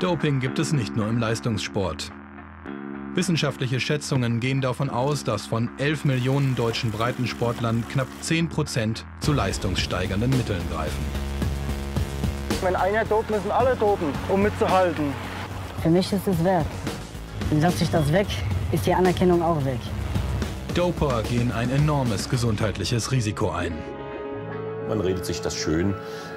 Doping gibt es nicht nur im Leistungssport. Wissenschaftliche Schätzungen gehen davon aus, dass von 11 Millionen deutschen Breitensportlern knapp 10 Prozent zu leistungssteigernden Mitteln greifen. Wenn einer dopt, müssen alle dopen, um mitzuhalten. Für mich ist es wert. Lasse ich das weg, ist die Anerkennung auch weg. Doper gehen ein enormes gesundheitliches Risiko ein. Man redet sich das schön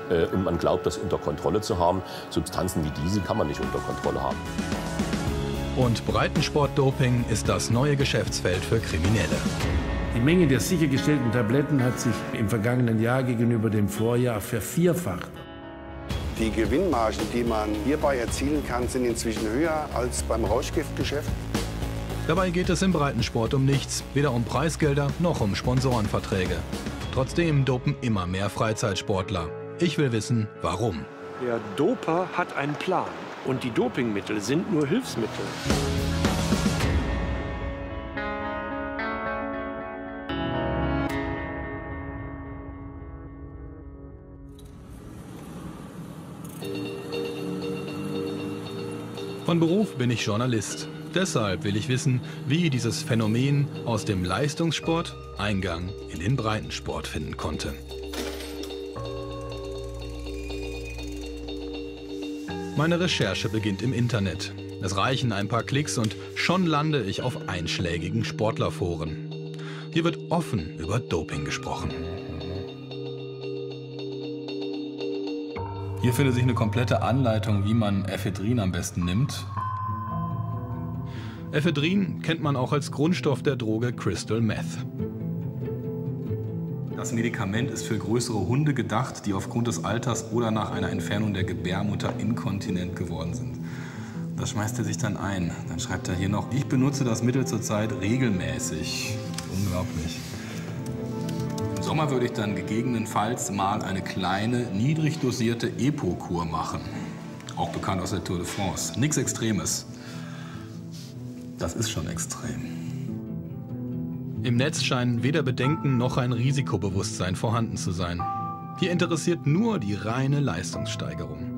äh, und man glaubt, das unter Kontrolle zu haben. Substanzen wie diese kann man nicht unter Kontrolle haben. Und Breitensportdoping ist das neue Geschäftsfeld für Kriminelle. Die Menge der sichergestellten Tabletten hat sich im vergangenen Jahr gegenüber dem Vorjahr vervierfacht. Die Gewinnmargen, die man hierbei erzielen kann, sind inzwischen höher als beim Rauschgiftgeschäft. Dabei geht es im Breitensport um nichts, weder um Preisgelder noch um Sponsorenverträge. Trotzdem dopen immer mehr Freizeitsportler. Ich will wissen, warum. Der Doper hat einen Plan und die Dopingmittel sind nur Hilfsmittel. Von Beruf bin ich Journalist. Deshalb will ich wissen, wie dieses Phänomen aus dem Leistungssport Eingang in den Breitensport finden konnte. Meine Recherche beginnt im Internet. Es reichen ein paar Klicks und schon lande ich auf einschlägigen Sportlerforen. Hier wird offen über Doping gesprochen. Hier findet sich eine komplette Anleitung, wie man Ephedrin am besten nimmt. Ephedrin kennt man auch als Grundstoff der Droge Crystal Meth. Das Medikament ist für größere Hunde gedacht, die aufgrund des Alters oder nach einer Entfernung der Gebärmutter inkontinent geworden sind. Das schmeißt er sich dann ein. Dann schreibt er hier noch, ich benutze das Mittel zurzeit regelmäßig. Unglaublich. Im Sommer würde ich dann gegebenenfalls mal eine kleine, niedrig dosierte Epo-Kur machen. Auch bekannt aus der Tour de France. Nichts Extremes. Das ist schon extrem. Im Netz scheinen weder Bedenken noch ein Risikobewusstsein vorhanden zu sein. Hier interessiert nur die reine Leistungssteigerung.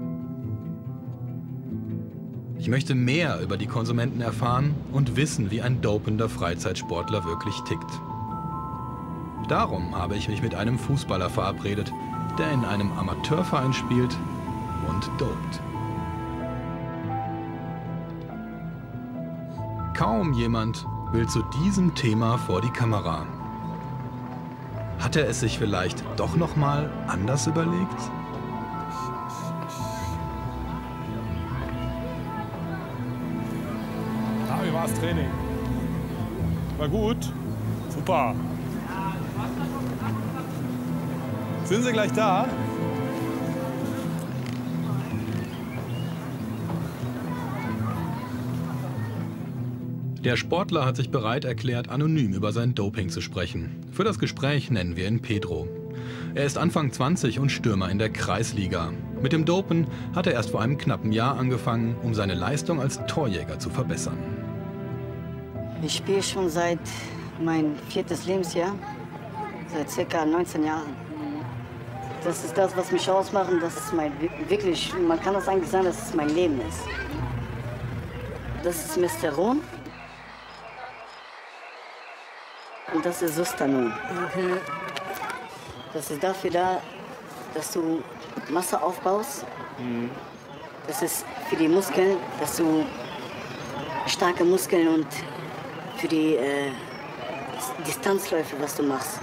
Ich möchte mehr über die Konsumenten erfahren und wissen, wie ein dopender Freizeitsportler wirklich tickt. Darum habe ich mich mit einem Fußballer verabredet, der in einem Amateurverein spielt und dopt. Kaum jemand will zu diesem Thema vor die Kamera. Hat er es sich vielleicht doch noch mal anders überlegt? Na, wie war das Training? War gut? Super. Sind Sie gleich da? Der Sportler hat sich bereit erklärt, anonym über sein Doping zu sprechen. Für das Gespräch nennen wir ihn Pedro. Er ist Anfang 20 und Stürmer in der Kreisliga. Mit dem Dopen hat er erst vor einem knappen Jahr angefangen, um seine Leistung als Torjäger zu verbessern. Ich spiele schon seit mein viertes Lebensjahr, seit circa 19 Jahren. Das ist das, was mich ausmacht. Das ist mein wirklich, man kann das eigentlich sagen, dass es mein Leben ist. Das ist Misteron. Und das ist Sustanon. Das ist dafür da, dass du Masse aufbaust. Das ist für die Muskeln, dass du starke Muskeln und für die äh, Distanzläufe, was du machst.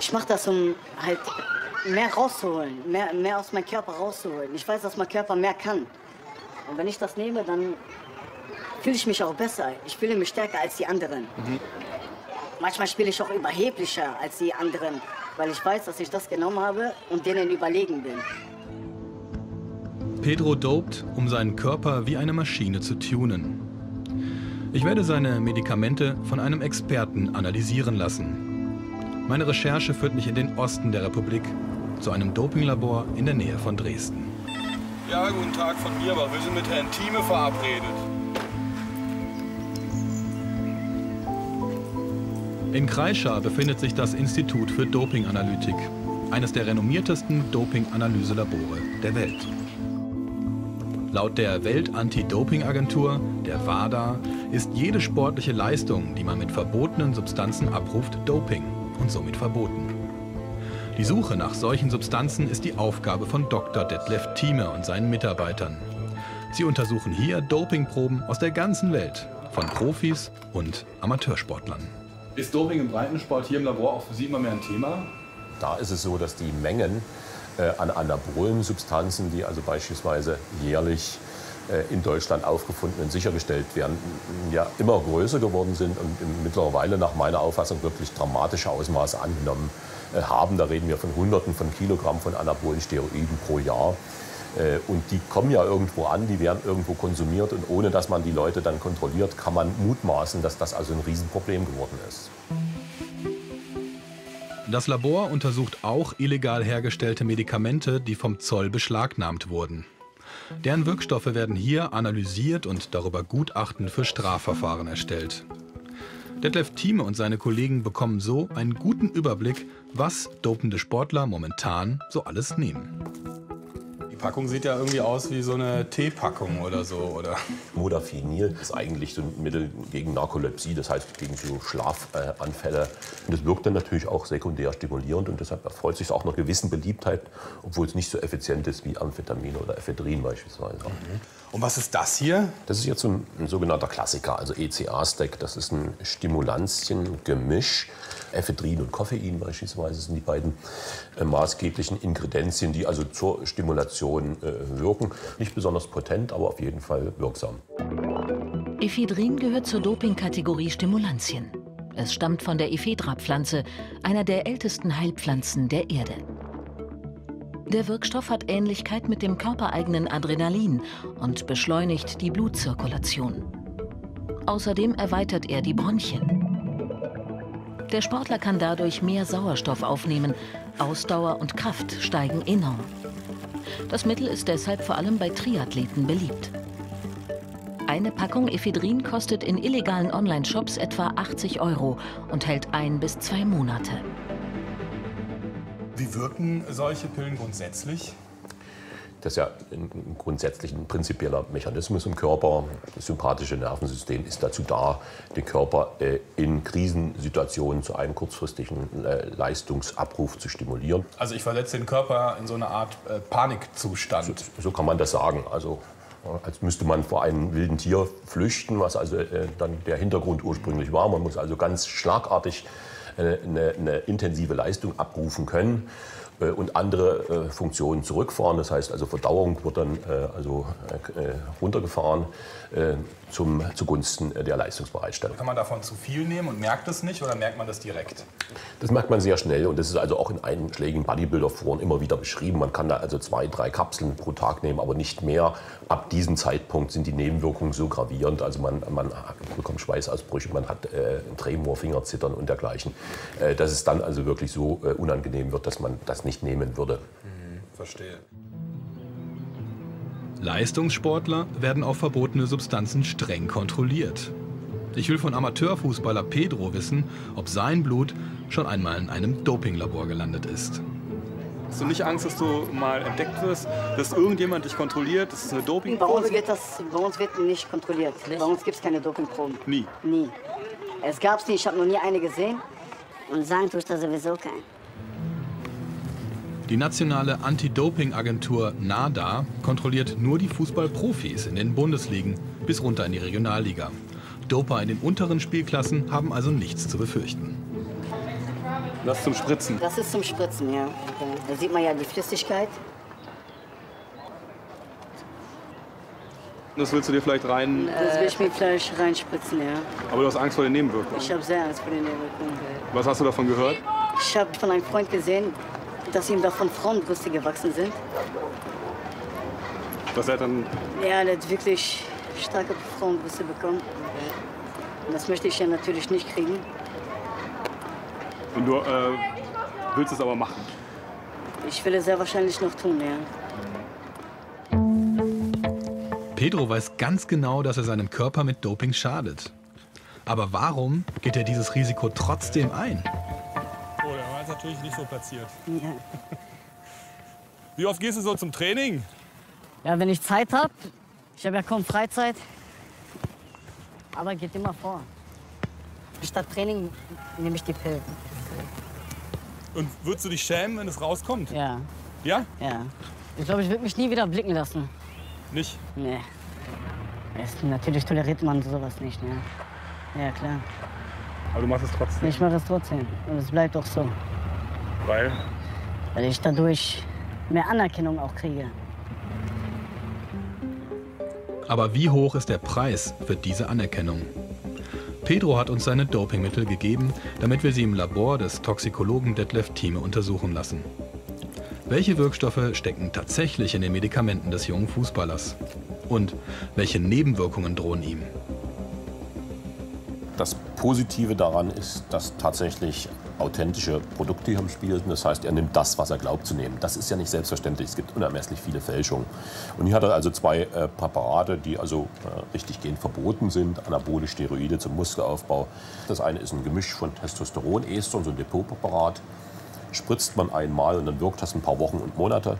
Ich mache das, um halt mehr rauszuholen, mehr, mehr aus meinem Körper rauszuholen. Ich weiß, dass mein Körper mehr kann. Und wenn ich das nehme, dann fühle ich mich auch besser. Ich fühle mich stärker als die anderen. Manchmal spiele ich auch überheblicher als die anderen, weil ich weiß, dass ich das genommen habe und denen überlegen bin. Pedro dopt, um seinen Körper wie eine Maschine zu tunen. Ich werde seine Medikamente von einem Experten analysieren lassen. Meine Recherche führt mich in den Osten der Republik, zu einem Dopinglabor in der Nähe von Dresden. Ja, guten Tag von mir, aber wir sind mit Herrn Thieme verabredet. In Kreischa befindet sich das Institut für Dopinganalytik, eines der renommiertesten Dopinganalyselabore der Welt. Laut der Welt-Anti-Doping-Agentur, der WADA, ist jede sportliche Leistung, die man mit verbotenen Substanzen abruft, Doping und somit verboten. Die Suche nach solchen Substanzen ist die Aufgabe von Dr. Detlef Thieme und seinen Mitarbeitern. Sie untersuchen hier Dopingproben aus der ganzen Welt, von Profis und Amateursportlern. Ist Doping im Breitensport hier im Labor auch für Sie immer mehr ein Thema? Da ist es so, dass die Mengen äh, an anabolen Substanzen, die also beispielsweise jährlich äh, in Deutschland aufgefunden und sichergestellt werden, ja immer größer geworden sind und mittlerweile nach meiner Auffassung wirklich dramatische Ausmaße angenommen äh, haben. Da reden wir von Hunderten von Kilogramm von anabolen Steroiden pro Jahr. Und die kommen ja irgendwo an, die werden irgendwo konsumiert und ohne dass man die Leute dann kontrolliert, kann man mutmaßen, dass das also ein Riesenproblem geworden ist. Das Labor untersucht auch illegal hergestellte Medikamente, die vom Zoll beschlagnahmt wurden. Deren Wirkstoffe werden hier analysiert und darüber Gutachten für Strafverfahren erstellt. Detlef Thieme und seine Kollegen bekommen so einen guten Überblick, was dopende Sportler momentan so alles nehmen. Packung sieht ja irgendwie aus wie so eine Teepackung oder so, oder? Modafinil ist eigentlich so ein Mittel gegen Narkolepsie, das heißt gegen so Schlafanfälle. Und das wirkt dann natürlich auch sekundär stimulierend und deshalb erfreut sich auch einer gewissen Beliebtheit, obwohl es nicht so effizient ist wie Amphetamine oder Ephedrin beispielsweise. Mhm. Und was ist das hier? Das ist jetzt ein, ein sogenannter Klassiker, also ECA-Stack. Das ist ein Stimulantien-Gemisch. Ephedrin und Koffein beispielsweise sind die beiden äh, maßgeblichen Ingredienzien, die also zur Stimulation äh, wirken. Nicht besonders potent, aber auf jeden Fall wirksam. Ephedrin gehört zur Dopingkategorie Stimulantien. Es stammt von der Ephedra-Pflanze, einer der ältesten Heilpflanzen der Erde. Der Wirkstoff hat Ähnlichkeit mit dem körpereigenen Adrenalin und beschleunigt die Blutzirkulation. Außerdem erweitert er die Bronchien. Der Sportler kann dadurch mehr Sauerstoff aufnehmen. Ausdauer und Kraft steigen enorm. Das Mittel ist deshalb vor allem bei Triathleten beliebt. Eine Packung Ephedrin kostet in illegalen Online-Shops etwa 80 Euro und hält ein bis zwei Monate. Wie wirken solche Pillen grundsätzlich? Das ist ja ein, grundsätzlich ein prinzipieller Mechanismus im Körper. Das sympathische Nervensystem ist dazu da, den Körper äh, in Krisensituationen zu einem kurzfristigen äh, Leistungsabruf zu stimulieren. Also ich versetze den Körper in so eine Art äh, Panikzustand. So, so, kann man das sagen. Also als müsste man vor einem wilden Tier flüchten, was also dann der Hintergrund ursprünglich war. Man muss also ganz schlagartig eine, eine intensive Leistung abrufen können äh, und andere äh, Funktionen zurückfahren. Das heißt also Verdauung wird dann äh, also runtergefahren zum, zugunsten der Leistungsbereitstellung. Kann man davon zu viel nehmen und merkt es nicht oder merkt man das direkt? Das merkt man sehr schnell und das ist also auch in einschlägigen Bodybuilder-Foren immer wieder beschrieben. Man kann da also zwei, drei Kapseln pro Tag nehmen, aber nicht mehr. Ab diesem Zeitpunkt sind die Nebenwirkungen so gravierend, also man, man bekommt Schweißausbrüche, man hat äh, Tremor, Fingerzittern und dergleichen, dass es dann also wirklich so äh, unangenehm wird, dass man das nicht nehmen würde. Mhm, verstehe. Leistungssportler werden auf verbotene Substanzen streng kontrolliert. Ich will von Amateurfußballer Pedro wissen, ob sein Blut schon einmal in einem Dopinglabor gelandet ist. Hast du nicht Angst, dass du mal entdeckt wirst, dass irgendjemand dich kontrolliert? Das ist eine Dopingprobe? Bei uns wird, das, bei uns wird nicht kontrolliert. Nicht? Bei uns gibt es keine Dopingproben. Nie? Nie. Es gab es nie, ich habe noch nie eine gesehen. Und sagen tust da sowieso keinen. Die nationale Anti-Doping-Agentur NADA kontrolliert nur die Fußballprofis in den Bundesligen bis runter in die Regionalliga. Doper in den unteren Spielklassen haben also nichts zu befürchten. Das ist zum Spritzen? Das ist zum Spritzen, ja. Da sieht man ja die Flüssigkeit. Das willst du dir vielleicht rein... Das will ich mir vielleicht reinspritzen, ja. Aber du hast Angst vor den Nebenwirkungen? Ich habe sehr Angst vor den Nebenwirkungen. Was hast du davon gehört? Ich habe von einem Freund gesehen, dass ihm davon Frauenbrüste gewachsen sind. Was er dann? Ja, er hat wirklich starke Frauenbrüste bekommen. Und das möchte ich ja natürlich nicht kriegen. Und du äh, willst es aber machen? Ich will es sehr wahrscheinlich noch tun, ja. Pedro weiß ganz genau, dass er seinem Körper mit Doping schadet. Aber warum geht er dieses Risiko trotzdem ein? natürlich nicht so platziert. Ja. Wie oft gehst du so zum Training? Ja, wenn ich Zeit habe, Ich habe ja kaum Freizeit, aber geht immer vor. Statt Training nehme ich die Pillen. Und würdest du dich schämen, wenn es rauskommt? Ja. Ja? Ja. Ich glaube, ich würde mich nie wieder blicken lassen. Nicht? Nee. Es, natürlich toleriert man sowas nicht, ne? Ja, klar. Aber du machst es trotzdem. Ich mache es trotzdem. Und es bleibt auch so. Weil? Weil ich dadurch mehr Anerkennung auch kriege. Aber wie hoch ist der Preis für diese Anerkennung? Pedro hat uns seine Dopingmittel gegeben, damit wir sie im Labor des Toxikologen Detlef Thieme untersuchen lassen. Welche Wirkstoffe stecken tatsächlich in den Medikamenten des jungen Fußballers? Und welche Nebenwirkungen drohen ihm? Das Positive daran ist, dass tatsächlich authentische Produkte hier im Spiel sind. Das heißt, er nimmt das, was er glaubt zu nehmen. Das ist ja nicht selbstverständlich. Es gibt unermesslich viele Fälschungen. Und hier hat er also zwei äh, Präparate, die also äh, richtiggehend verboten sind. Anabole Steroide zum Muskelaufbau. Das eine ist ein Gemisch von Testosteron, Ester, so ein Depotpräparat. Spritzt man einmal und dann wirkt das ein paar Wochen und Monate.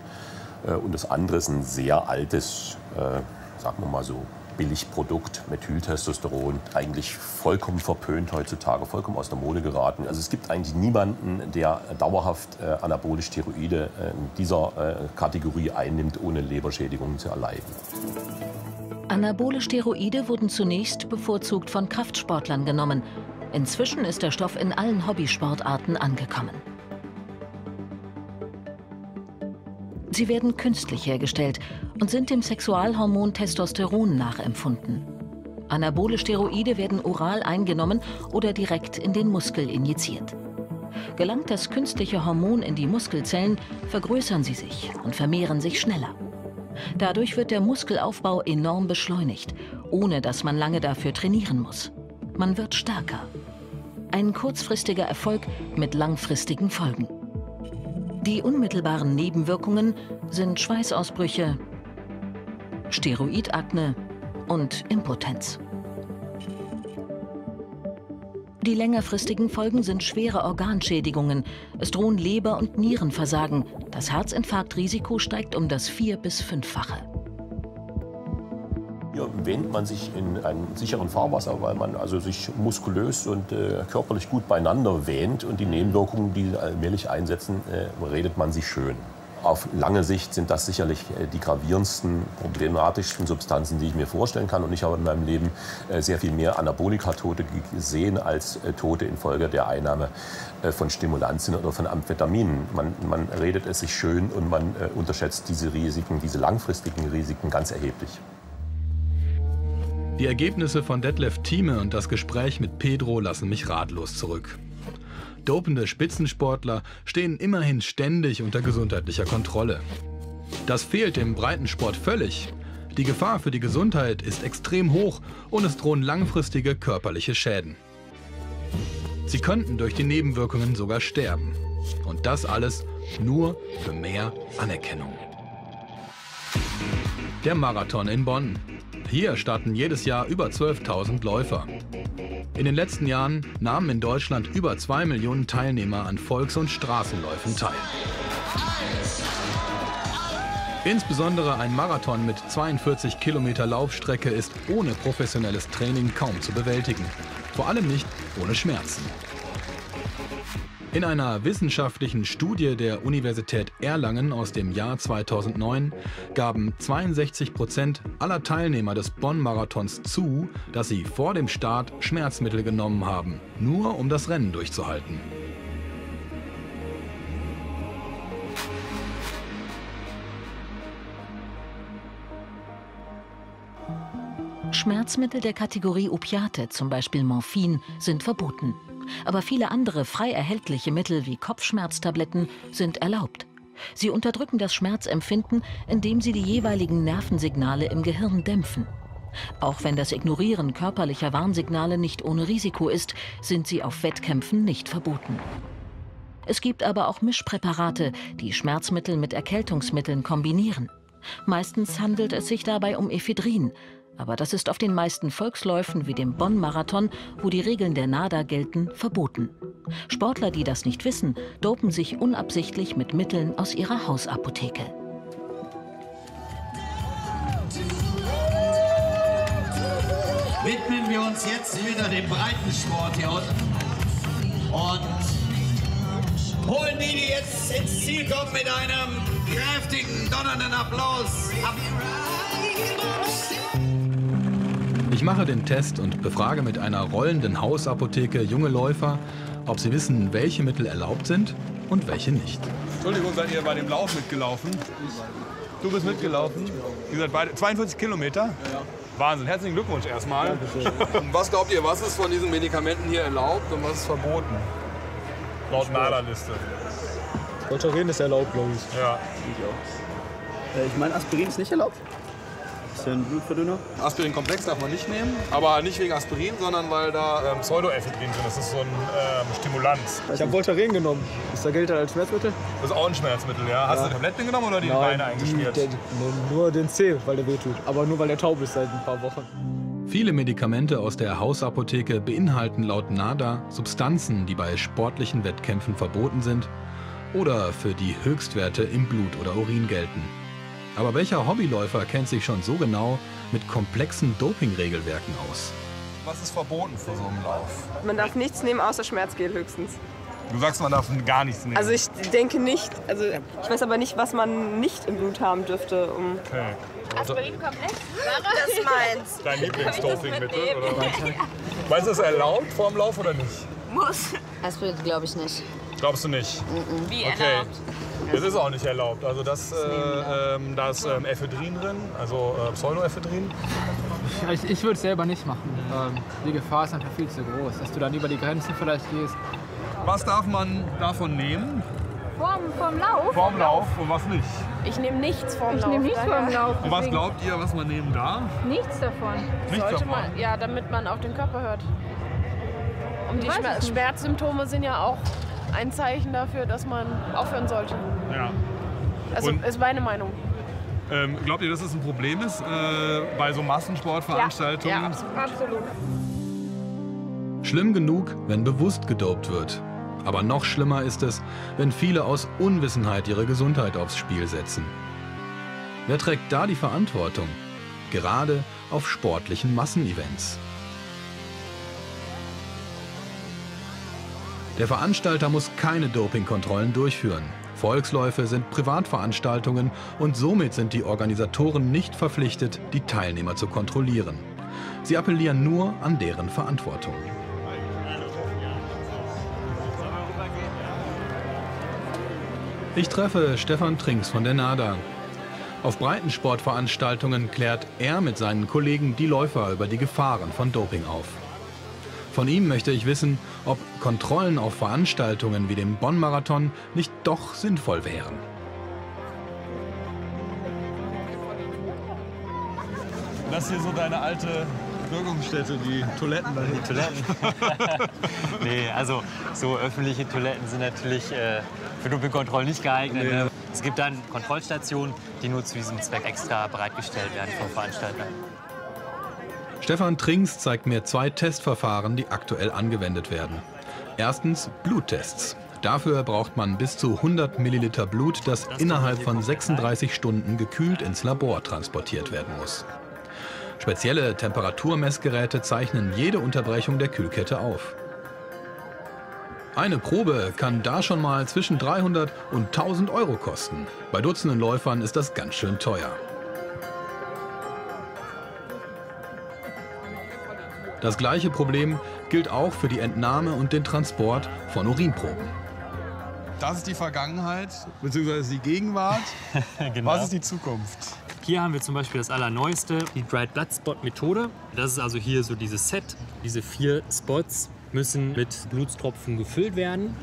Äh, und das andere ist ein sehr altes, äh, sagen wir mal so, Billigprodukt, Methyltestosteron, eigentlich vollkommen verpönt heutzutage, vollkommen aus der Mode geraten. Also es gibt eigentlich niemanden, der dauerhaft äh, anabole Steroide äh, in dieser äh, Kategorie einnimmt, ohne Leberschädigungen zu erleiden. Anabole Steroide wurden zunächst bevorzugt von Kraftsportlern genommen. Inzwischen ist der Stoff in allen Hobbysportarten angekommen. Sie werden künstlich hergestellt und sind dem Sexualhormon Testosteron nachempfunden. Anabole Steroide werden oral eingenommen oder direkt in den Muskel injiziert. Gelangt das künstliche Hormon in die Muskelzellen, vergrößern sie sich und vermehren sich schneller. Dadurch wird der Muskelaufbau enorm beschleunigt, ohne dass man lange dafür trainieren muss. Man wird stärker. Ein kurzfristiger Erfolg mit langfristigen Folgen. Die unmittelbaren Nebenwirkungen sind Schweißausbrüche, Steroidakne und Impotenz. Die längerfristigen Folgen sind schwere Organschädigungen. Es drohen Leber- und Nierenversagen. Das Herzinfarktrisiko steigt um das vier- bis fünffache. Hier wähnt man sich in einem sicheren Fahrwasser, weil man also sich muskulös und äh, körperlich gut beieinander wähnt und die Nebenwirkungen, die allmählich einsetzen, äh, redet man sich schön. Auf lange Sicht sind das sicherlich äh, die gravierendsten, problematischsten Substanzen, die ich mir vorstellen kann. Und ich habe in meinem Leben äh, sehr viel mehr Anabolika-Tote gesehen als äh, Tote infolge der Einnahme von Stimulantien oder von Amphetaminen. Man, man redet es sich schön und man unterschätzt diese Risiken, diese langfristigen Risiken ganz erheblich. Die Ergebnisse von Detlef Thieme und das Gespräch mit Pedro lassen mich ratlos zurück. Dopende Spitzensportler stehen immerhin ständig unter gesundheitlicher Kontrolle. Das fehlt im Breitensport völlig. Die Gefahr für die Gesundheit ist extrem hoch und es drohen langfristige körperliche Schäden. Sie könnten durch die Nebenwirkungen sogar sterben. Und das alles nur für mehr Anerkennung. Der Marathon in Bonn. Hier starten jedes Jahr über 12.000 Läufer. In den letzten Jahren nahmen in Deutschland über 2 Millionen Teilnehmer an Volks- und Straßenläufen teil. Insbesondere ein Marathon mit 42 Kilometer Laufstrecke ist ohne professionelles Training kaum zu bewältigen. Vor allem nicht ohne Schmerzen. In einer wissenschaftlichen Studie der Universität Erlangen aus dem Jahr 2009 gaben 62 Prozent aller Teilnehmer des Bonn-Marathons zu, dass sie vor dem Start Schmerzmittel genommen haben, nur um das Rennen durchzuhalten. Schmerzmittel der Kategorie Opiate, zum Beispiel Morphin, sind verboten aber viele andere frei erhältliche Mittel wie Kopfschmerztabletten sind erlaubt. Sie unterdrücken das Schmerzempfinden, indem sie die jeweiligen Nervensignale im Gehirn dämpfen. Auch wenn das Ignorieren körperlicher Warnsignale nicht ohne Risiko ist, sind sie auf Wettkämpfen nicht verboten. Es gibt aber auch Mischpräparate, die Schmerzmittel mit Erkältungsmitteln kombinieren. Meistens handelt es sich dabei um Ephedrin, aber das ist auf den meisten Volksläufen wie dem Bonn-Marathon, wo die Regeln der NADA gelten, verboten. Sportler, die das nicht wissen, dopen sich unabsichtlich mit Mitteln aus ihrer Hausapotheke. widmen wir uns jetzt wieder dem Breitensport hier unten. Und holen die, die jetzt ins Ziel kommen, mit einem kräftigen, donnernden Applaus ab. Ich mache den Test und befrage mit einer rollenden Hausapotheke junge Läufer, ob sie wissen, welche Mittel erlaubt sind und welche nicht. Entschuldigung, seid ihr bei dem Lauf mitgelaufen? Du bist mitgelaufen? Ihr seid beide 42 Kilometer? Ja. Wahnsinn, herzlichen Glückwunsch erstmal. was glaubt ihr, was ist von diesen Medikamenten hier erlaubt und was ist verboten? Laut NADA-Liste. Voltaren ist erlaubt, glaube ich. Ja. Ich auch. Äh, ich meine, Aspirin ist nicht erlaubt. Ein Blutverdünner. Aspirin-Komplex darf man nicht nehmen, aber nicht wegen Aspirin, sondern weil da ähm, Pseudoephedrin drin ist. Das ist so ein ähm, Stimulanz. Ich habe Voltaren genommen. Ist da gilt als Schmerzmittel? Das ist auch ein Schmerzmittel, ja. Hast Ja. du Tabletten genommen oder die Nein, Beine eingeschmiert? Die, der, nur den C, weil der wehtut. Aber nur weil der taub ist seit ein paar Wochen. Viele Medikamente aus der Hausapotheke beinhalten laut NADA Substanzen, die bei sportlichen Wettkämpfen verboten sind oder für die Höchstwerte im Blut oder Urin gelten. Aber welcher Hobbyläufer kennt sich schon so genau mit komplexen Dopingregelwerken aus? Was ist verboten für so einen Lauf? Man darf nichts nehmen außer Schmerzgel höchstens. Du sagst, man darf gar nichts nehmen. Also ich denke nicht. Also ich weiß aber nicht, was man nicht im Blut haben dürfte. Um okay. Aspirin-Komplex? Das meins. Dein Lieblingsdopingmittel, oder was? Meinst du, das ist erlaubt vor dem Lauf oder nicht? Muss. Aspirin glaube ich nicht. Glaubst du nicht? Wie Okay. erlaubt? Das ist auch nicht erlaubt. Also das, äh, ähm, da ist ähm, Ephedrin drin, also äh, Pseudoephedrin. Ich, ich würde es selber nicht machen. Ähm, die Gefahr ist einfach viel zu groß, dass du dann über die Grenzen vielleicht gehst. Was darf man davon nehmen? Vorm, vorm Lauf? Vorm Lauf und was nicht? Ich nehme nichts vorm ich Lauf. nehme nichts vorm Lauf. Und was deswegen- glaubt ihr, was man nehmen darf? Nichts davon. Nichts Sollte davon? man, ja, damit man auf den Körper hört. Und die weiß Schmer es nicht. Schmerzsymptome sind ja auch ein Zeichen dafür, dass man aufhören sollte. Ja. Also Und- ist meine Meinung. Ähm, glaubt ihr, dass das ein Problem ist äh, bei so Massensportveranstaltungen? Ja, absolut. absolut. Schlimm genug, wenn bewusst gedopt wird. Aber noch schlimmer ist es, wenn viele aus Unwissenheit ihre Gesundheit aufs Spiel setzen. Wer trägt da die Verantwortung? Gerade auf sportlichen Massenevents. Der Veranstalter muss keine Dopingkontrollen durchführen. Volksläufe sind Privatveranstaltungen und somit sind die Organisatoren nicht verpflichtet, die Teilnehmer zu kontrollieren. Sie appellieren nur an deren Verantwortung. Ich treffe Stefan Trinks von der NADA. Auf Breitensportveranstaltungen klärt er mit seinen Kollegen die Läufer über die Gefahren von Doping auf. Von ihm möchte ich wissen, ob Kontrollen auf Veranstaltungen wie dem Bonn-Marathon nicht doch sinnvoll wären. Das hier so deine alte Wirkungsstätte, die Toiletten da Die Toiletten? nee, also so öffentliche Toiletten sind natürlich äh, für Dopingkontrollen nicht geeignet. Nee. Ne? Es gibt dann Kontrollstationen, die nur zu diesem Zweck extra bereitgestellt werden vom Veranstalter. Stefan Trinks zeigt mir zwei Testverfahren, die aktuell angewendet werden. Erstens Bluttests. Dafür braucht man bis zu 100 Milliliter Blut, das innerhalb von 36 Stunden gekühlt ins Labor transportiert werden muss. Spezielle Temperaturmessgeräte zeichnen jede Unterbrechung der Kühlkette auf. Eine Probe kann da schon mal zwischen 300 und 1000 Euro kosten. Bei Dutzenden Läufern ist das ganz schön teuer. Das gleiche Problem gilt auch für die Entnahme und den Transport von Urinproben. Das ist die Vergangenheit, beziehungsweise die Gegenwart. Genau. Was ist die Zukunft? Hier haben wir zum Beispiel das allerneueste, die Dried Blood Spot Methode. Das ist also hier so dieses Set. Diese vier Spots müssen mit Blutstropfen gefüllt werden.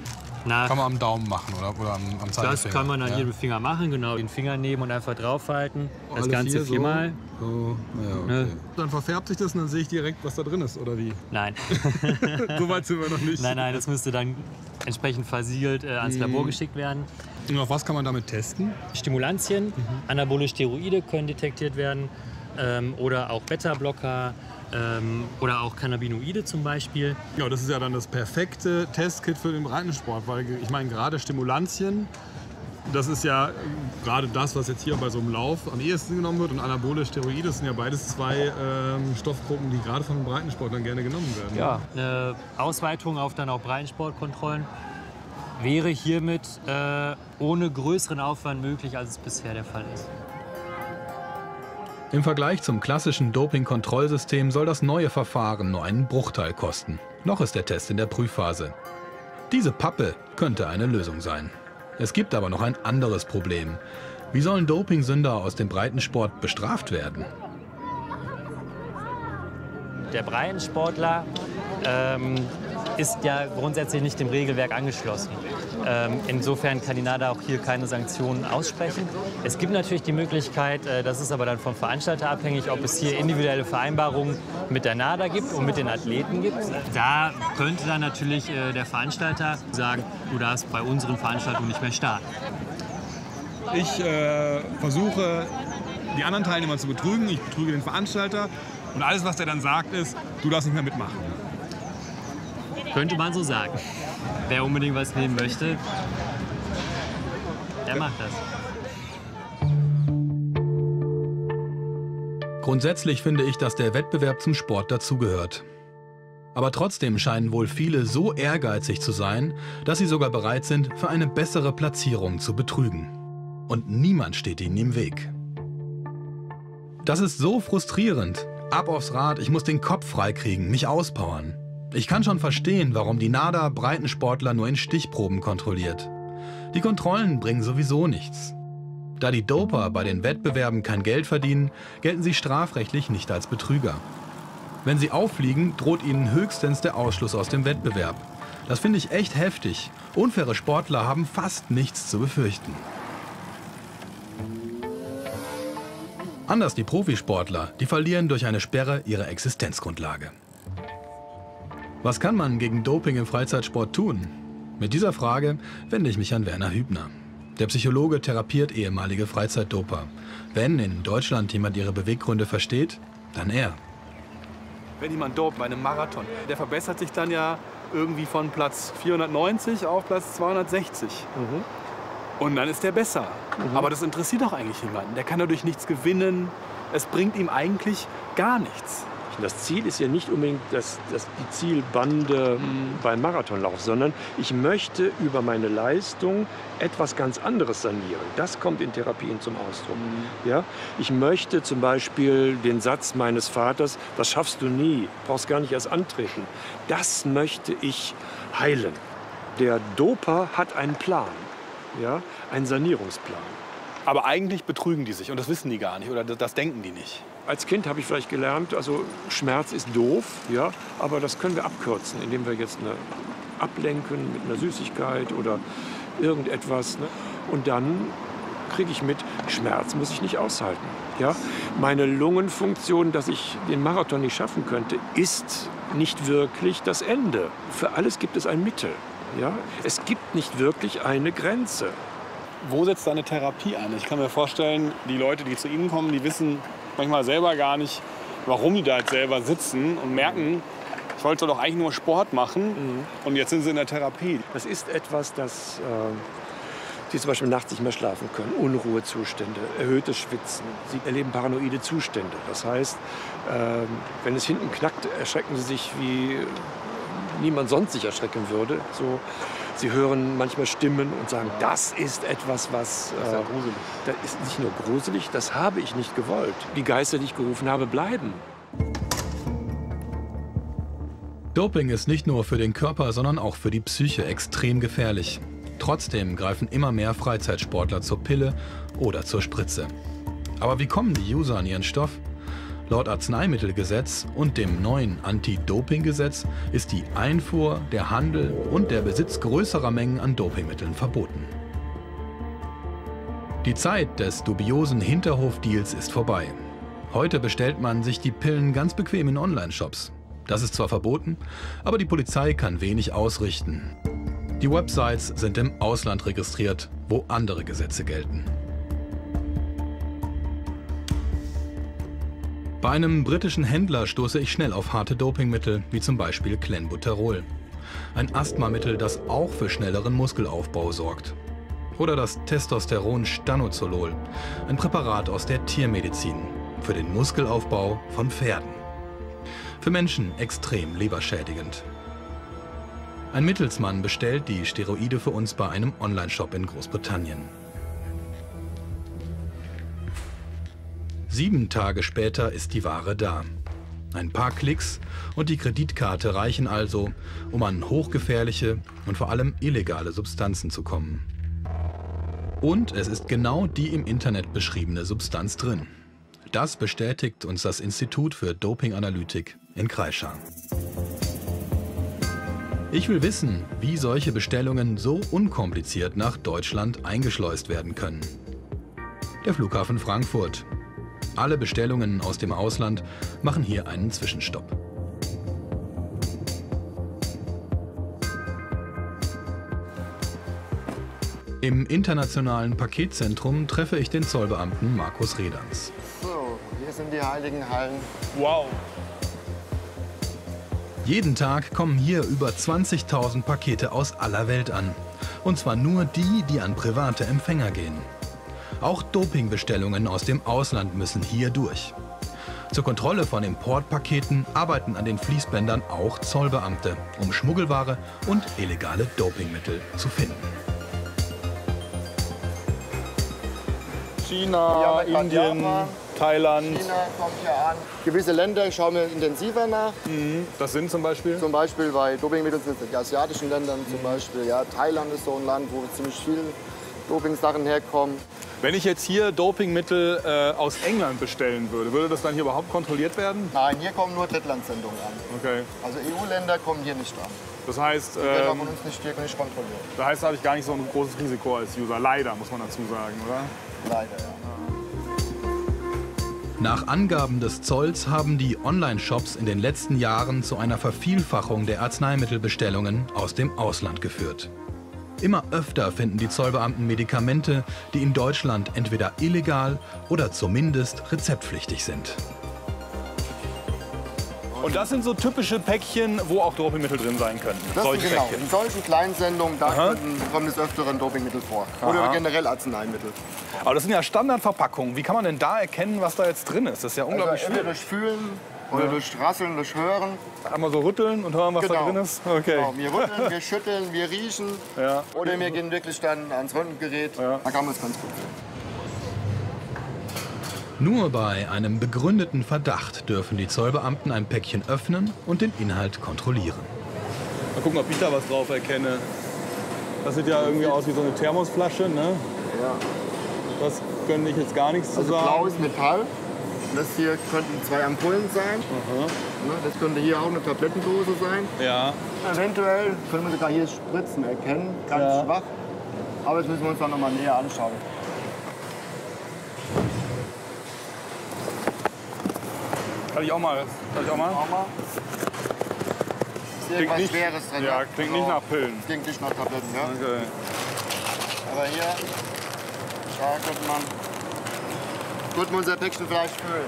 Nach Kann man am Daumen machen oder, oder am, am Zeigefinger? Das kann man an ja. jedem Finger machen, genau. Den Finger nehmen und einfach draufhalten. Das Alle Ganze vier so? viermal. So, ja, okay. Ne? Dann verfärbt sich das und dann sehe ich direkt, was da drin ist, oder wie? Nein. so weit sind wir noch nicht. Nein, nein, das müsste dann entsprechend versiegelt äh, ans Mhm. Labor geschickt werden. Und auf was kann man damit testen? Stimulantien, anabole Steroide können detektiert werden ähm, oder auch Beta-Blocker ähm, oder auch Cannabinoide zum Beispiel. Ja, das ist ja dann das perfekte Testkit für den Breitensport, weil ich meine, gerade Stimulantien Das ist ja gerade das, was jetzt hier bei so einem Lauf am ehesten genommen wird. Und Anabole Steroide das sind ja beides zwei ähm, Stoffgruppen, die gerade von den Breitensportlern gerne genommen werden. Ja, eine Ausweitung auf dann auch Breitensportkontrollen wäre hiermit äh, ohne größeren Aufwand möglich, als es bisher der Fall ist. Im Vergleich zum klassischen Doping-Kontrollsystem soll das neue Verfahren nur einen Bruchteil kosten. Noch ist der Test in der Prüfphase. Diese Pappe könnte eine Lösung sein. Es gibt aber noch ein anderes Problem. Wie sollen Dopingsünder aus dem Breitensport bestraft werden? Der Breitensportler ähm, ist ja grundsätzlich nicht dem Regelwerk angeschlossen. Ähm, insofern kann die NADA auch hier keine Sanktionen aussprechen. Es gibt natürlich die Möglichkeit, äh, das ist aber dann vom Veranstalter abhängig, ob es hier individuelle Vereinbarungen mit der NADA gibt und mit den Athleten gibt. Da könnte dann natürlich äh, der Veranstalter sagen, du darfst bei unseren Veranstaltungen nicht mehr starten. Ich äh, versuche, die anderen Teilnehmer zu betrügen. Ich betrüge den Veranstalter. Und alles, was der dann sagt, ist, du darfst nicht mehr mitmachen. Könnte man so sagen. Wer unbedingt was nehmen möchte, der macht das. Grundsätzlich finde ich, dass der Wettbewerb zum Sport dazugehört. Aber trotzdem scheinen wohl viele so ehrgeizig zu sein, dass sie sogar bereit sind, für eine bessere Platzierung zu betrügen. Und niemand steht ihnen im Weg. Das ist so frustrierend. Ab aufs Rad, ich muss den Kopf freikriegen, mich auspowern. Ich kann schon verstehen, warum die NADA Breitensportler nur in Stichproben kontrolliert. Die Kontrollen bringen sowieso nichts. Da die Doper bei den Wettbewerben kein Geld verdienen, gelten sie strafrechtlich nicht als Betrüger. Wenn sie auffliegen, droht ihnen höchstens der Ausschluss aus dem Wettbewerb. Das finde ich echt heftig. Unfaire Sportler haben fast nichts zu befürchten. Anders die Profisportler, die verlieren durch eine Sperre ihre Existenzgrundlage. Was kann man gegen Doping im Freizeitsport tun? Mit dieser Frage wende ich mich an Werner Hübner. Der Psychologe therapiert ehemalige Freizeitdoper. Wenn in Deutschland jemand ihre Beweggründe versteht, dann er. Wenn jemand dopt bei einem Marathon, der verbessert sich dann ja irgendwie von Platz 490 auf Platz 260. Mhm. Und dann ist der besser. Mhm. Aber das interessiert doch eigentlich niemanden. Der kann dadurch nichts gewinnen. Es bringt ihm eigentlich gar nichts. Das Ziel ist ja nicht unbedingt das, das, die Zielbande mhm. beim Marathonlauf, sondern ich möchte über meine Leistung etwas ganz anderes sanieren. Das kommt in Therapien zum Ausdruck. Mhm. Ja? Ich möchte zum Beispiel den Satz meines Vaters, das schaffst du nie, brauchst gar nicht erst antreten. Das möchte ich heilen. Der Doper hat einen Plan, ja? einen Sanierungsplan. Aber eigentlich betrügen die sich und das wissen die gar nicht oder das denken die nicht. Als Kind habe ich vielleicht gelernt, also Schmerz ist doof, ja, aber das können wir abkürzen, indem wir jetzt eine ablenken mit einer Süßigkeit oder irgendetwas. Ne? Und dann kriege ich mit, Schmerz muss ich nicht aushalten. Ja? Meine Lungenfunktion, dass ich den Marathon nicht schaffen könnte, ist nicht wirklich das Ende. Für alles gibt es ein Mittel. Ja? Es gibt nicht wirklich eine Grenze. Wo setzt deine Therapie an? Ich kann mir vorstellen, die Leute, die zu Ihnen kommen, die wissen, manchmal selber gar nicht, warum die da jetzt selber sitzen und merken, ich wollte doch eigentlich nur Sport machen mhm. und jetzt sind sie in der Therapie. Das ist etwas, das äh, die zum Beispiel nachts nicht mehr schlafen können, Unruhezustände, erhöhtes Schwitzen, sie erleben paranoide Zustände. Das heißt, äh, wenn es hinten knackt, erschrecken sie sich wie niemand sonst sich erschrecken würde. So Sie hören manchmal Stimmen und sagen, das ist etwas, was. Das ist, ja äh, gruselig. das ist nicht nur gruselig, das habe ich nicht gewollt. Die Geister, die ich gerufen habe, bleiben. Doping ist nicht nur für den Körper, sondern auch für die Psyche extrem gefährlich. Trotzdem greifen immer mehr Freizeitsportler zur Pille oder zur Spritze. Aber wie kommen die User an ihren Stoff? Laut Arzneimittelgesetz und dem neuen Anti-Doping-Gesetz ist die Einfuhr, der Handel und der Besitz größerer Mengen an Dopingmitteln verboten. Die Zeit des dubiosen Hinterhofdeals ist vorbei. Heute bestellt man sich die Pillen ganz bequem in Online-Shops. Das ist zwar verboten, aber die Polizei kann wenig ausrichten. Die Websites sind im Ausland registriert, wo andere Gesetze gelten. Bei einem britischen Händler stoße ich schnell auf harte Dopingmittel, wie zum Beispiel Clenbuterol. Ein Asthmamittel, das auch für schnelleren Muskelaufbau sorgt. oder das Testosteron Stanozolol, ein Präparat aus der Tiermedizin für den Muskelaufbau von Pferden. Für Menschen extrem leberschädigend. Ein Mittelsmann bestellt die Steroide für uns bei einem Onlineshop in Großbritannien. Sieben Tage später ist die Ware da. Ein paar Klicks und die Kreditkarte reichen also, um an hochgefährliche und vor allem illegale Substanzen zu kommen. Und es ist genau die im Internet beschriebene Substanz drin. Das bestätigt uns das Institut für Dopinganalytik in Kreischa. Ich will wissen, wie solche Bestellungen so unkompliziert nach Deutschland eingeschleust werden können. Der Flughafen Frankfurt. Alle Bestellungen aus dem Ausland machen hier einen Zwischenstopp. Im internationalen Paketzentrum treffe ich den Zollbeamten Markus Redans. So, hier sind die heiligen Hallen. Wow. Jeden Tag kommen hier über 20.000 Pakete aus aller Welt an. Und zwar nur die, die an private Empfänger gehen. Auch Dopingbestellungen aus dem Ausland müssen hier durch. Zur Kontrolle von Importpaketen arbeiten an den Fließbändern auch Zollbeamte, um Schmuggelware und illegale Dopingmittel zu finden. China, Ja, Indien, Japan. Thailand. China kommt hier an. Gewisse Länder schauen wir intensiver nach. Das sind zum Beispiel? Zum Beispiel bei Dopingmitteln sind es die asiatischen Ländern. Zum Beispiel ja, Thailand ist so ein Land, wo ziemlich viel Dopingsachen herkommen. Wenn ich jetzt hier Dopingmittel äh, aus England bestellen würde, würde das dann hier überhaupt kontrolliert werden? Nein, hier kommen nur Drittlandsendungen an. Okay. Also EU-Länder kommen hier nicht an. Das heißt, Die werden ähm, von uns nicht, hier nicht kontrolliert. da heißt, da habe ich gar nicht so ein großes Risiko als User. Leider, muss man dazu sagen, oder? Leider, ja. Nach Angaben des Zolls haben die Online-Shops in den letzten Jahren zu einer Vervielfachung der Arzneimittelbestellungen aus dem Ausland geführt. Immer öfter finden die Zollbeamten Medikamente, die in Deutschland entweder illegal oder zumindest rezeptpflichtig sind. Und das sind so typische Päckchen, wo auch Dopingmittel drin sein können. Das Solche sind genau, Päckchen. in solchen Kleinsendungen, da Aha. könnten, kommen des Öfteren Dopingmittel vor. Oder Aha. generell Arzneimittel. Aber das sind ja Standardverpackungen. Wie kann man denn da erkennen, was da jetzt drin ist? Das ist ja unglaublich also schwierig. durch Fühlen oder Ja. durch Rasseln, durch Hören. Einmal so rütteln und hören, was da Genau. drin ist? Okay. Genau, wir rütteln, wir schütteln, wir riechen. Ja. Oder wir gehen wirklich dann ans Röntgengerät. Da kann man es ganz gut sehen. Nur bei einem begründeten Verdacht dürfen die Zollbeamten ein Päckchen öffnen und den Inhalt kontrollieren. Mal gucken, ob ich da was drauf erkenne. Das sieht ja irgendwie aus wie so eine Thermosflasche, ne? Ja. Das könnte ich jetzt gar nichts zu Also sagen. blaues Metall. Das hier könnten zwei Ampullen sein. Ne, Das könnte hier auch eine Tablettendose sein. Ja. Eventuell können wir sogar hier Spritzen erkennen, ganz Ja. schwach. Aber das müssen wir uns dann noch mal näher anschauen. Kann ich auch mal? Kann ich auch mal? Auch mal. Ist irgendwas nicht- Schweres drin. ja, klingt nicht nach Pillen. Klingt nicht nach Tabletten, ja. Okay. Aber hier, da könnte man, könnte man unser Päckchen vielleicht füllen.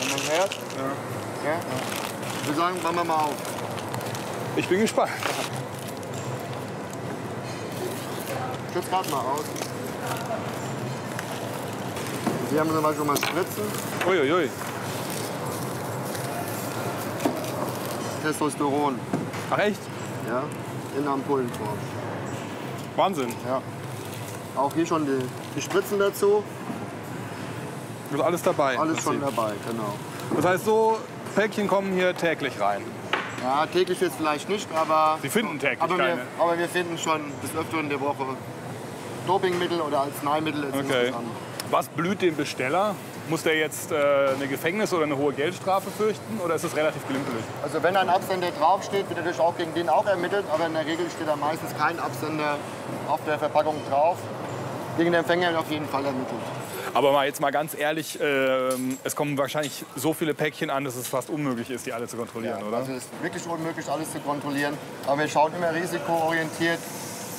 Wenn man hört. Ja. ja. Ich würde sagen, machen wir mal auf. Ich bin gespannt. Ich schütze gerade mal aus. Hier haben wir Beispiel mal Spritzen. Uiuiui. Testosteron. Ach echt? Ja, in Ampullenform. Wahnsinn. Ja. Auch hier schon die, die Spritzen dazu. Ist alles dabei. Alles schon dabei, genau. Das heißt, so Päckchen kommen hier täglich rein. Ja, täglich jetzt vielleicht nicht, aber. Sie finden täglich aber wir, keine. aber wir finden schon des Öfteren der Woche Dopingmittel oder Arzneimittel. Okay. Was blüht dem Besteller? Muss der jetzt äh, eine Gefängnis- oder eine hohe Geldstrafe fürchten oder ist es relativ glimpflich? Also wenn ein Absender draufsteht, wird natürlich auch gegen den auch ermittelt, aber in der Regel steht da meistens kein Absender auf der Verpackung drauf. Gegen den Empfänger wird auf jeden Fall ermittelt. Aber mal jetzt mal ganz ehrlich, ähm, es kommen wahrscheinlich so viele Päckchen an, dass es fast unmöglich ist, die alle zu kontrollieren, oder? Also es ist wirklich unmöglich, alles zu kontrollieren. Aber wir schauen immer risikoorientiert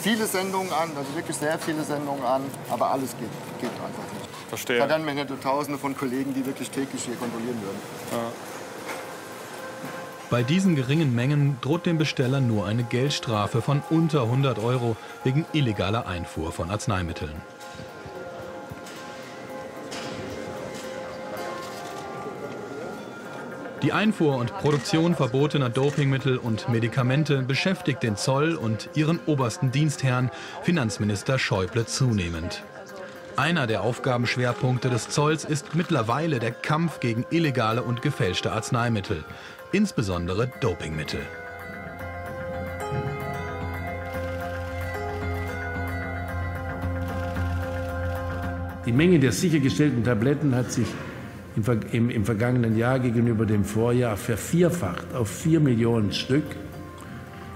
viele Sendungen an, also wirklich sehr viele Sendungen an. Aber alles geht, geht einfach nicht. Verstehe. Da dann hätte Tausende von Kollegen, die wirklich täglich hier kontrollieren würden. Bei diesen geringen Mengen droht dem Besteller nur eine Geldstrafe von unter 100 Euro wegen illegaler Einfuhr von Arzneimitteln. Die Einfuhr und Produktion verbotener Dopingmittel und Medikamente beschäftigt den Zoll und ihren obersten Dienstherrn, Finanzminister Schäuble, zunehmend. Einer der Aufgabenschwerpunkte des Zolls ist mittlerweile der Kampf gegen illegale und gefälschte Arzneimittel, insbesondere Dopingmittel. Die Menge der sichergestellten Tabletten hat sich im, im, im vergangenen Jahr gegenüber dem Vorjahr vervierfacht auf vier Millionen Stück.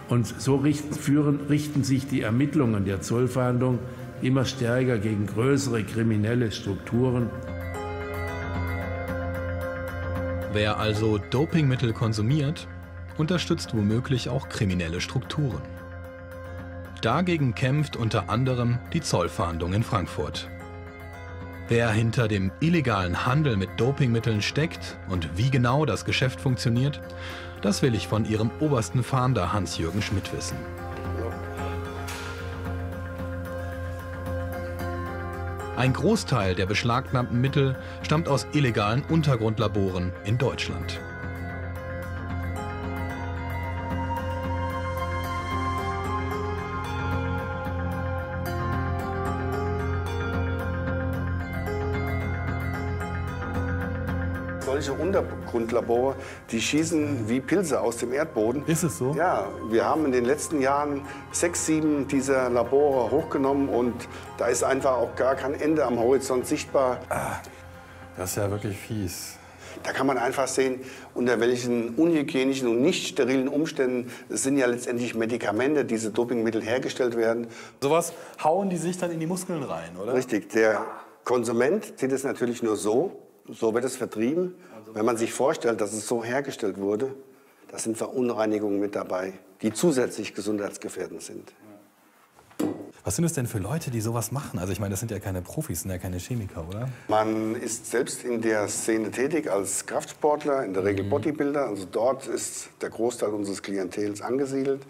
Und so richten, führen, richten sich die Ermittlungen der Zollfahndung immer stärker gegen größere kriminelle Strukturen. Wer also Dopingmittel konsumiert, unterstützt womöglich auch kriminelle Strukturen. Dagegen kämpft unter anderem die Zollfahndung in Frankfurt. Wer hinter dem illegalen Handel mit Dopingmitteln steckt und wie genau das Geschäft funktioniert, das will ich von Ihrem obersten Fahnder Hans-Jürgen Schmidt wissen. Ein Großteil der beschlagnahmten Mittel stammt aus illegalen Untergrundlaboren in Deutschland. Solche Untergrundlabore, die schießen wie Pilze aus dem Erdboden. Ist es so? Ja, wir haben in den letzten Jahren sechs, sieben dieser Labore hochgenommen und da ist einfach auch gar kein Ende am Horizont sichtbar. Ah, das ist ja wirklich fies. Da kann man einfach sehen, unter welchen unhygienischen und nicht sterilen Umständen es sind ja letztendlich Medikamente, diese Dopingmittel hergestellt werden. Sowas hauen die sich dann in die Muskeln rein, oder? Richtig. Der Konsument sieht es natürlich nur so, so wird es vertrieben. Wenn man sich vorstellt, dass es so hergestellt wurde, da sind Verunreinigungen mit dabei, die zusätzlich gesundheitsgefährdend sind. Was sind es denn für Leute, die sowas machen? Also ich meine, das sind ja keine Profis, sind ja keine Chemiker, oder? Man ist selbst in der Szene tätig als Kraftsportler, in der Regel Mhm. Bodybuilder. Also dort ist der Großteil unseres Klientels angesiedelt.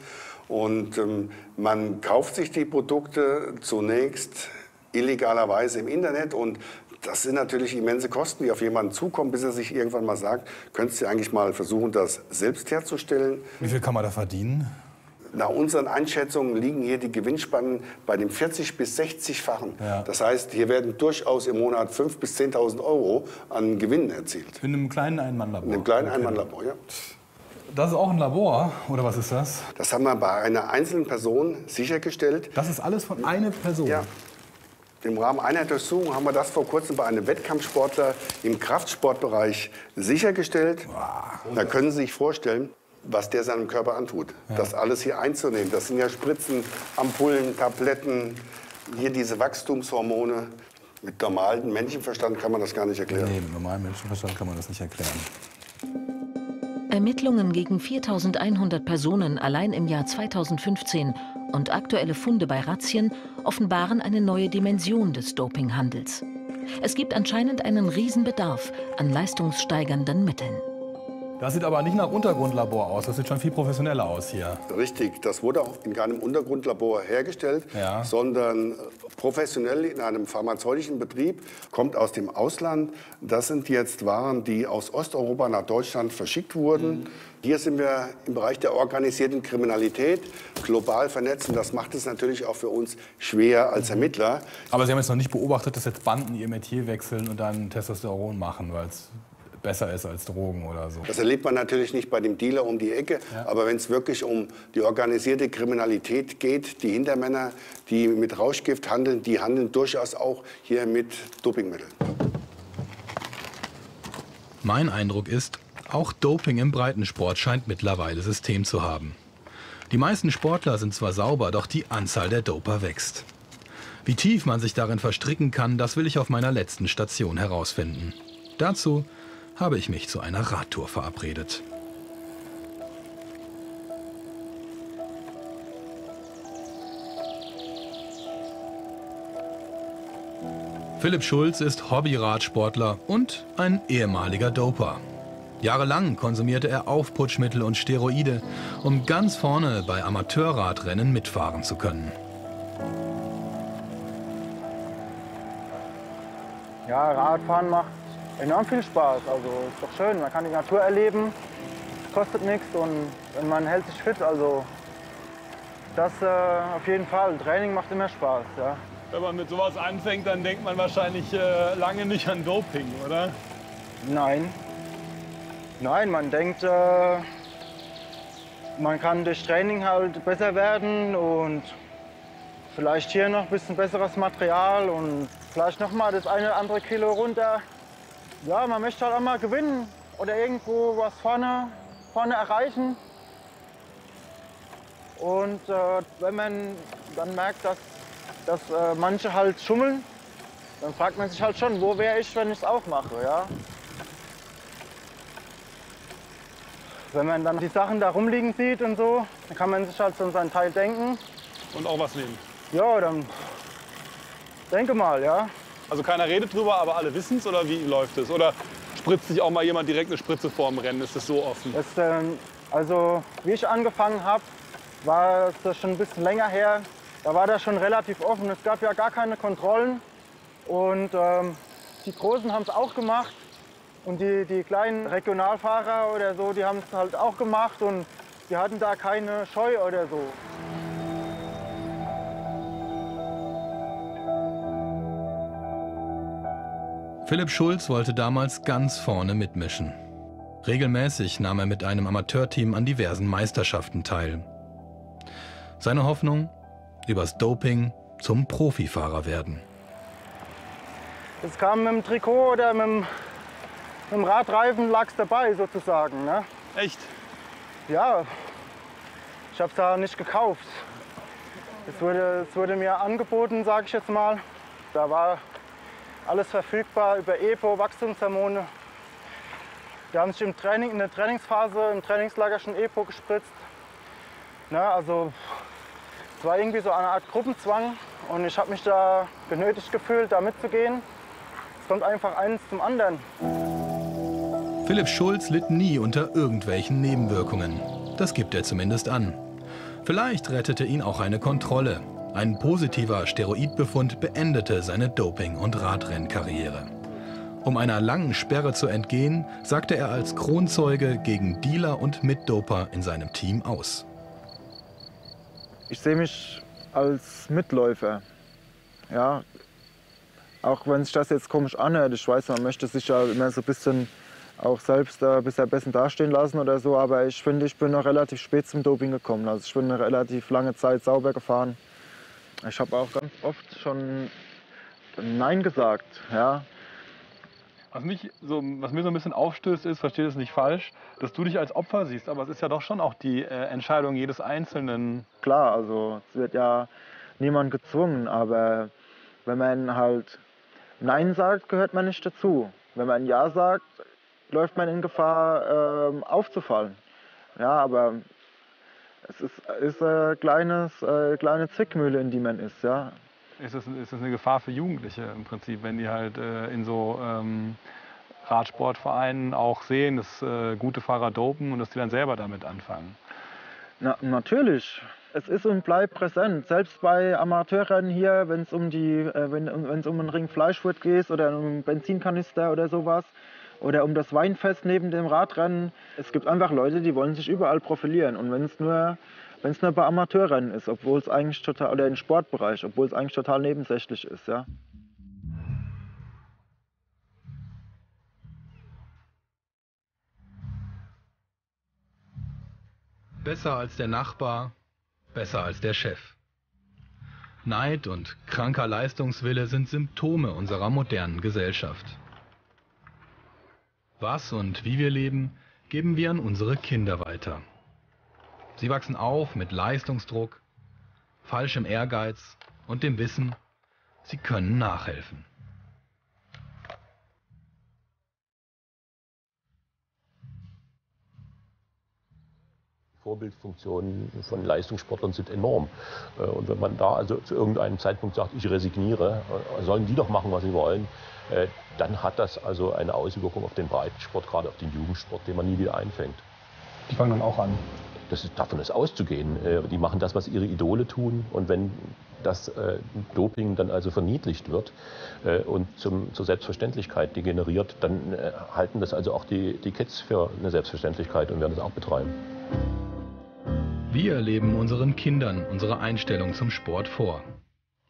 Und ähm, man kauft sich die Produkte zunächst illegalerweise im Internet und das sind natürlich immense Kosten, die auf jemanden zukommen, bis er sich irgendwann mal sagt, könntest du eigentlich mal versuchen, das selbst herzustellen. Wie viel kann man da verdienen? Nach unseren Einschätzungen liegen hier die Gewinnspannen bei dem 40 bis 60-fachen. Ja. Das heißt, hier werden durchaus im Monat 5.000 bis 10.000 Euro an Gewinnen erzielt. In einem kleinen Einmannlabor? In einem kleinen Okay. Einmannlabor, ja. Das ist auch ein Labor, oder was ist das? Das haben wir bei einer einzelnen Person sichergestellt. Das ist alles von einer Person? Ja. Im Rahmen einer Durchsuchung haben wir das vor kurzem bei einem Wettkampfsportler im Kraftsportbereich sichergestellt. Da können Sie sich vorstellen, was der seinem Körper antut. Das alles hier einzunehmen. Das sind ja Spritzen, Ampullen, Tabletten, hier diese Wachstumshormone. Mit normalem Menschenverstand kann man das gar nicht erklären. Nee, mit normalem Menschenverstand kann man das nicht erklären. Ermittlungen gegen 4100 Personen allein im Jahr 2015 und aktuelle Funde bei Razzien offenbaren eine neue Dimension des Dopinghandels. Es gibt anscheinend einen Riesenbedarf an leistungssteigernden Mitteln. Das sieht aber nicht nach Untergrundlabor aus. Das sieht schon viel professioneller aus hier. Richtig, das wurde auch in keinem Untergrundlabor hergestellt, Ja. sondern professionell in einem pharmazeutischen Betrieb, kommt aus dem Ausland. Das sind jetzt Waren, die aus Osteuropa nach Deutschland verschickt wurden. Hier sind wir im Bereich der organisierten Kriminalität global vernetzt und das macht es natürlich auch für uns schwer als Ermittler. Aber Sie haben jetzt noch nicht beobachtet, dass jetzt Banden ihr Metier wechseln und dann Testosteron machen, weil es besser ist als Drogen oder so. Das erlebt man natürlich nicht bei dem Dealer um die Ecke, aber wenn es wirklich um die organisierte Kriminalität geht, die Hintermänner, die mit Rauschgift handeln, die handeln durchaus auch hier mit Dopingmitteln. Mein Eindruck ist, auch Doping im Breitensport scheint mittlerweile System zu haben. Die meisten Sportler sind zwar sauber, doch die Anzahl der Doper wächst. Wie tief man sich darin verstricken kann, das will ich auf meiner letzten Station herausfinden. Dazu habe ich mich zu einer Radtour verabredet. Philipp Schulz ist Hobby-Radsportler und ein ehemaliger Doper. Jahrelang konsumierte er Aufputschmittel und Steroide, um ganz vorne bei Amateurradrennen mitfahren zu können. Ja, Radfahren macht enorm viel Spaß. Also ist doch schön, man kann die Natur erleben, kostet nichts und man hält sich fit. Also das äh, auf jeden Fall. Training macht immer Spaß. Ja. Wenn man mit sowas anfängt, dann denkt man wahrscheinlich äh, lange nicht an Doping, oder? Nein. Nein, man denkt, äh, man kann durch Training halt besser werden und vielleicht hier noch ein bisschen besseres Material und vielleicht noch mal das eine oder andere Kilo runter. Ja, man möchte halt auch mal gewinnen oder irgendwo was vorne, vorne erreichen. Und äh, wenn man dann merkt, dass, dass äh, manche halt schummeln, dann fragt man sich halt schon, wo wäre ich, wenn ich es auch mache. Ja? Wenn man dann die Sachen da rumliegen sieht und so, dann kann man sich halt so seinen Teil denken. Und auch was nehmen. Ja, dann denke mal, ja. Also keiner redet drüber, aber alle wissen es oder wie läuft es? Oder spritzt sich auch mal jemand direkt eine Spritze vorm Rennen? Ist das so offen? Das, ähm, also wie ich angefangen habe, war das schon ein bisschen länger her. Da war das schon relativ offen. Es gab ja gar keine Kontrollen. Und ähm, die Großen haben es auch gemacht. Und die, die kleinen Regionalfahrer oder so, die haben es halt auch gemacht. Und die hatten da keine Scheu oder so. Philipp Schulz wollte damals ganz vorne mitmischen. Regelmäßig nahm er mit einem Amateurteam an diversen Meisterschaften teil. Seine Hoffnung? Übers Doping zum Profifahrer werden. Es kam mit dem Trikot oder mit dem, mit dem Radreifen lag's dabei sozusagen. Ne? Echt? Ja, ich habe es da nicht gekauft. Es wurde, es wurde mir angeboten, sage ich jetzt mal. Da war alles verfügbar über EPO, Wachstumshormone. Wir haben sich im Training, in der Trainingsphase im Trainingslager schon EPO gespritzt. Na, also es war irgendwie so eine Art Gruppenzwang und ich habe mich da genötigt gefühlt, da mitzugehen. Es kommt einfach eins zum anderen. Philipp Schulz litt nie unter irgendwelchen Nebenwirkungen. Das gibt er zumindest an. Vielleicht rettete ihn auch eine Kontrolle. Ein positiver Steroidbefund beendete seine Doping- und Radrennkarriere. Um einer langen Sperre zu entgehen, sagte er als Kronzeuge gegen Dealer und Mitdoper in seinem Team aus. Ich sehe mich als Mitläufer. Ja, auch wenn sich das jetzt komisch anhört, ich weiß, man möchte sich ja immer so ein bisschen auch selbst ein bisschen besser dastehen lassen oder so, aber ich finde, ich bin noch relativ spät zum Doping gekommen. Also ich bin eine relativ lange Zeit sauber gefahren. Ich habe auch ganz oft schon Nein gesagt, ja. Was, mich so, was mir so ein bisschen aufstößt, ist, verstehe das nicht falsch, dass du dich als Opfer siehst. Aber es ist ja doch schon auch die äh, Entscheidung jedes Einzelnen. Klar, also es wird ja niemand gezwungen, aber wenn man halt Nein sagt, gehört man nicht dazu. Wenn man Ja sagt, läuft man in Gefahr, äh, aufzufallen. Ja, aber es ist, ist eine kleines, äh, kleine Zwickmühle, in die man ist, ja. Ist das, ist das eine Gefahr für Jugendliche im Prinzip, wenn die halt äh, in so ähm, Radsportvereinen auch sehen, dass äh, gute Fahrer dopen und dass die dann selber damit anfangen? Na, natürlich. Es ist und bleibt präsent. Selbst bei Amateurrennen hier, wenn es um die, äh, wenn es um einen Ring Fleischwurst geht oder um einen Benzinkanister oder sowas oder um das Weinfest neben dem Radrennen. Es gibt einfach Leute, die wollen sich überall profilieren. Und wenn es nur nur bei Amateurrennen ist, obwohl es eigentlich total, oder im Sportbereich, obwohl es eigentlich total nebensächlich ist, ja. Besser als der Nachbar, besser als der Chef. Neid und kranker Leistungswille sind Symptome unserer modernen Gesellschaft. Was und wie wir leben, geben wir an unsere Kinder weiter. Sie wachsen auf mit Leistungsdruck, falschem Ehrgeiz und dem Wissen, sie können nachhelfen. Vorbildfunktionen von Leistungssportlern sind enorm. Äh, und wenn man da also zu irgendeinem Zeitpunkt sagt, ich resigniere, äh, sollen die doch machen, was sie wollen, dann hat das also eine Auswirkung auf den Breitensport, gerade auf den Jugendsport, den man nie wieder einfängt. Die fangen dann auch an. Das ist, davon ist auszugehen. Äh, die machen das, was ihre Idole tun. Und wenn das äh, Doping dann also verniedlicht wird äh, und zum, zur Selbstverständlichkeit degeneriert, dann äh, halten das also auch die, die Kids für eine Selbstverständlichkeit und werden das auch betreiben. Wir leben unseren Kindern unsere Einstellung zum Sport vor.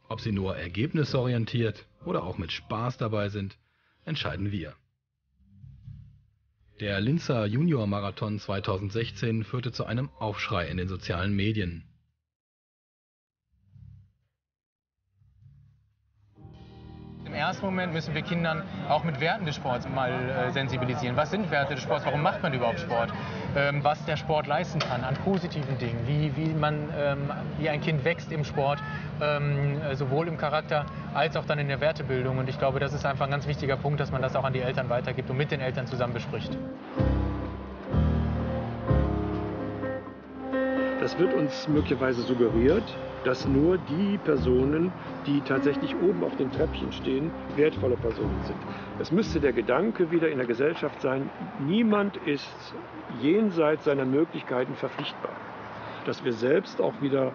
Ob sie nur ergebnisorientiert oder auch mit Spaß dabei sind, entscheiden wir. Der Linzer Junior Marathon 2016 führte zu einem Aufschrei in den sozialen Medien. Ersten Moment müssen wir Kindern auch mit Werten des Sports mal äh, sensibilisieren. Was sind Werte des Sports? Warum macht man überhaupt Sport? Ähm, was der Sport leisten kann an positiven Dingen, wie, wie, man, ähm, wie ein Kind wächst im Sport, ähm, sowohl im Charakter als auch dann in der Wertebildung. Und ich glaube, das ist einfach ein ganz wichtiger Punkt, dass man das auch an die Eltern weitergibt und mit den Eltern zusammen bespricht. Das wird uns möglicherweise suggeriert, dass nur die Personen, die tatsächlich oben auf dem Treppchen stehen, wertvolle Personen sind. Es müsste der Gedanke wieder in der Gesellschaft sein, niemand ist jenseits seiner Möglichkeiten verpflichtbar. Dass wir selbst auch wieder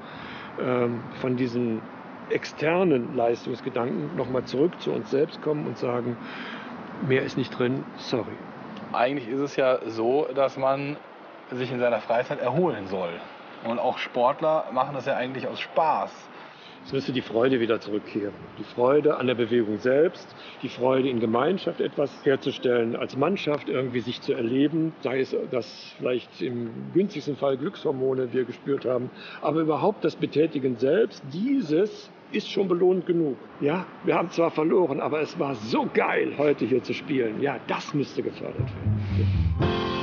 ähm, von diesen externen Leistungsgedanken nochmal zurück zu uns selbst kommen und sagen, mehr ist nicht drin, sorry. Eigentlich ist es ja so, dass man sich in seiner Freizeit erholen soll. Und auch Sportler machen das ja eigentlich aus Spaß. Es müsste die Freude wieder zurückkehren. Die Freude an der Bewegung selbst, die Freude in Gemeinschaft etwas herzustellen, als Mannschaft irgendwie sich zu erleben, sei es, dass vielleicht im günstigsten Fall Glückshormone wir gespürt haben, aber überhaupt das Betätigen selbst, dieses ist schon belohnt genug. Ja, wir haben zwar verloren, aber es war so geil, heute hier zu spielen. Ja, das müsste gefördert werden.